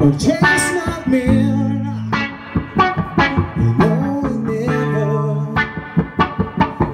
Oh, chestnut man, you know you never,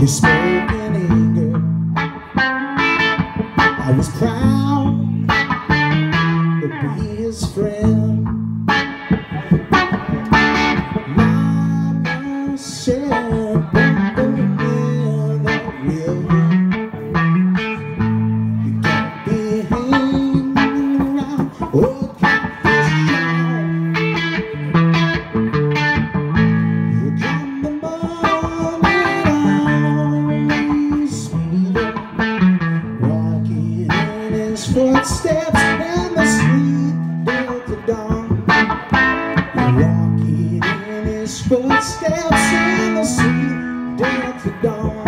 you spoke in anger. I was proud to be his friend. River. You his footsteps and the sweet delta dawn. Walking in his footsteps and the sweet delta dawn.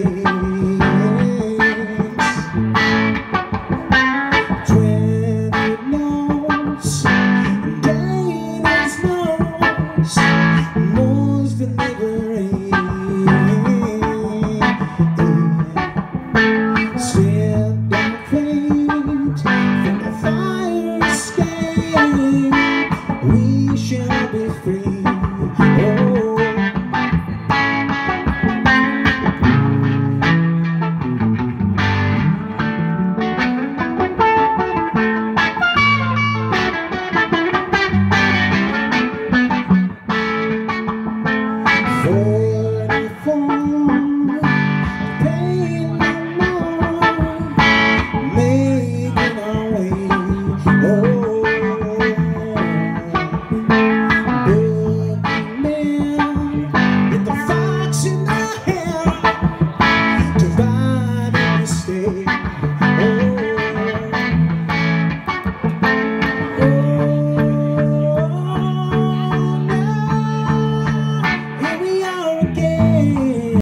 shall be free.